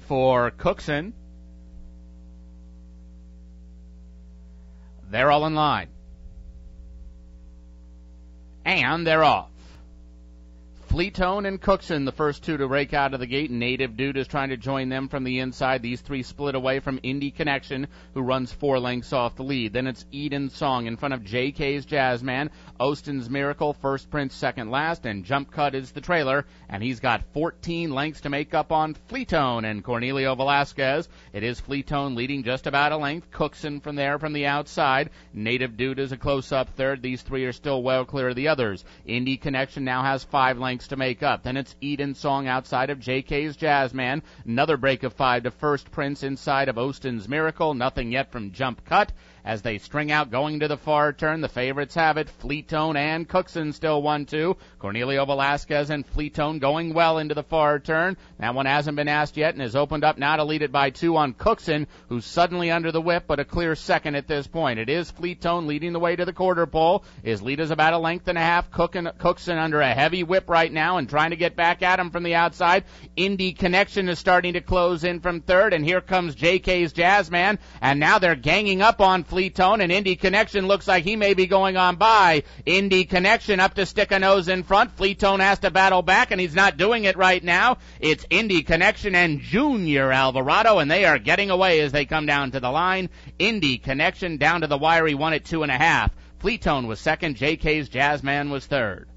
for Cookson. They're all in line. And they're off. Fleetone and Cookson, the first two to rake out of the gate. Native Dood is trying to join them from the inside. These three split away from Indy Connection, who runs four lengths off the lead. Then it's Eden Song in front of JK's Jazzman. Ostin's Miracle, first Prince, second last, and Jump Cut is the trailer, and he's got 14 lengths to make up on Fleetone and Cornelio Velasquez. It is Fleetone leading just about a length. Cookson from there from the outside. Native Dood is a close up third. These three are still well clear of the others. Indy Connection now has five lengths to make up. Then it's Eden Song outside of JK's Jazzman. Another break of five to First Prince inside of Ostin's Miracle. Nothing yet from Jump Cut as they string out going to the far turn. The favorites have it. Fleetone and Cookson still 1-2. Cornelio Velasquez and Fleetone going well into the far turn. That one hasn't been asked yet and has opened up now to lead it by two on Cookson, who's suddenly under the whip, but a clear second at this point. It is Fleetone leading the way to the quarter pole. His lead is about a length and a half. Cookson under a heavy whip right now and trying to get back at him from the outside. Indy Connection is starting to close in from third, and here comes JK's Jazzman, and now they're ganging up on Fleetone, and Indy Connection looks like he may be going on by. Indy Connection up to stick a nose in front. Fleetone has to battle back, and he's not doing it right now. It's Indy Connection and Junior Alvarado, and they are getting away as they come down to the line. Indy Connection down to the wiry one at two and a half. Fleetone was second. JK's Jazzman was third.